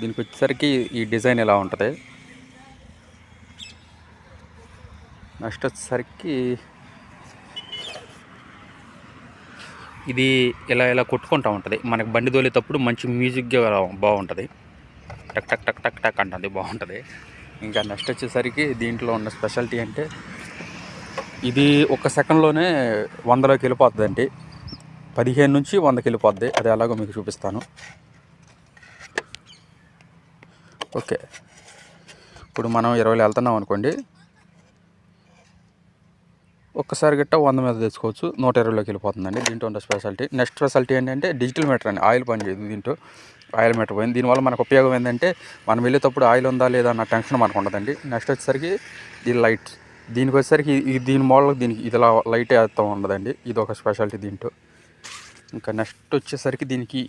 దీనికి వచ్చేసరికి ఈ డిజైన్ ఇలా ఉంటుంది? నెక్స్ట్ వచ్చేసరికి ఇది ఇలా ఇలా కొట్టుకుంటూ ఉంటుంది? మనకి బండి తోలేటప్పుడు మంచి మ్యూజిక్గా బాగుంటుంది. టక్ టక్ టక్ టక్ టక్ అంటుంది బాగుంటుంది. ఇంకా నెక్స్ట్ వచ్చేసరికి దీంట్లో ఉన్న స్పెషాలిటీ అంటే ఇది ఒక సెకండ్లోనే వందలోకి వెళ్ళిపోతుందండి. పదిహేను నుంచి వందకి వెళ్ళిపోద్ది. అది ఎలాగో మీకు చూపిస్తాను. ఓకే. ఇప్పుడు మనం ఇరవైలో వెళ్తున్నాం అనుకోండి. ఒక్కసారి గట్ట వంద మీద తెచ్చుకోవచ్చు. నూట ఇరవైలోకి వెళ్ళిపోతుందండి. దీంట్లో ఉన్న స్పెషాలిటీ. నెక్స్ట్ స్పెషాలిటీ ఏంటంటే డిజిటల్ మీటర్ అండి. ఆయిల్ పని చేయదు దీంట్లో. ఆయిల్ మీటర్ పోయింది. దీనివల్ల మనకు ఉపయోగం ఏంటంటే మనం వెళ్ళేటప్పుడు ఆయిల్ ఉందా లేదా అన్న టెన్షన్ మనకు ఉండదండి. నెక్స్ట్ వచ్చేసరికి ఈ లైట్. దీనికి వచ్చేసరికి దీని మోడల్ దీనికి ఇదిలా లైట్ వేస్తూ ఉండదండి. ఇది ఒక స్పెషాలిటీ దీంట్లో. ఇంకా నెక్స్ట్ వచ్చేసరికి దీనికి